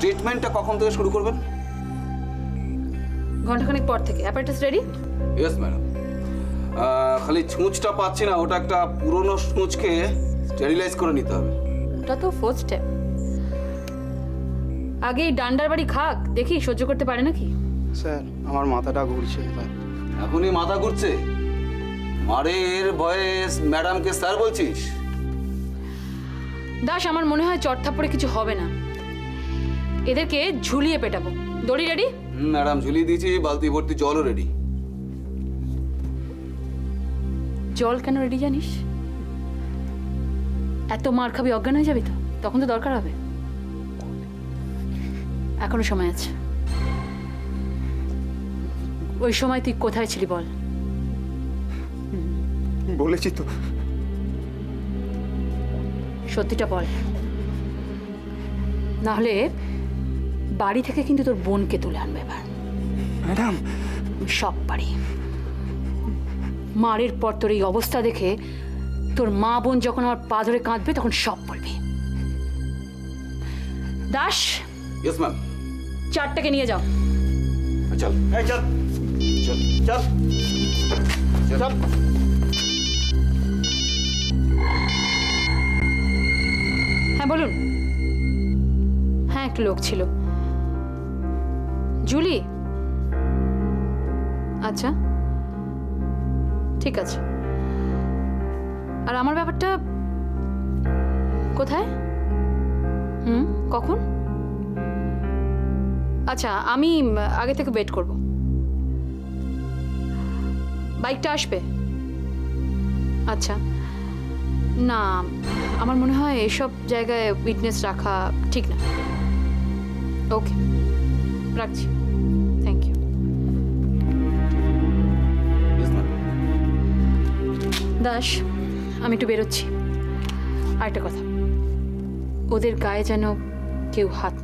ট্রিটমেন্টটা কখন থেকে শুরু করবেন? ঘন্টাখানেক পর থেকে। অ্যাপারেটাস রেডি ইয়েস ম্যাডাম খালি ছুঁচটা পাচ্ছি না ওটা একটা পুরনো ছুঁচকে স্টেরিলাইজ করে নিতে হবে। ওটা তো ফার্স্ট স্টেপ আগে এই ডান্ডার বাড়ি খাক দেখি সহ্য করতে পারে নাকি? স্যার আমার মাথাটা ঘুরছে স্যার এখনই মাথা ঘুরছে? মারের ভয়েস ম্যাডামকে স্যার বলছিস? দাস আমার মনে হয় চট চটথাপ্পড়ে কিছু হবে না। এদেরকে ঝুলিয়ে পেটাবো। দড়ি রেডি ম্যাডাম ঝুলিয়ে দিয়েছি বালতি ভর্তি জলও রেডি জল কেন রেডি জানিস? এত মার খাবি অজ্ঞান হয়ে যাবি তো? তখন তো দরকার হবে। এখনও সময় আছে। ওই সময় তুই কোথায় ছিলি বল? বলেছি তো। সত্যিটা বল। নাহলে বাড়ি থেকে কিন্তু তোর বোনকে তুলে আনবে এবার। ম্যাডাম। সব পারি মারের পর তোর এই অবস্থা দেখে তোর মা বোন যখন আমার পা ধরে কাঁদবে তখন সব বলবি। দাস? ইয়েস ম্যাম চারটাকে নিয়ে যাও। চল। এই চল। চল। চল। চল। হ্যাঁ বলুন। হ্যাঁ একটু লোক ছিল। জুলি? আচ্ছা। ঠিক আছে। আর আমার ব্যাপারটা কোথায়? হুম, কখন? আচ্ছা আমি আগে থেকে ওয়েট করব। বাইকটা আসবে? আচ্ছা। না, আমার মনে হয় এসব জায়গায় উইটনেস রাখা ঠিক না। ওকে রাখছি। থ্যাংক ইউ দাস আমি একটু বেরোচ্ছি। আরেকটা কথা। ওদের গায়ে যেন কেউ হাত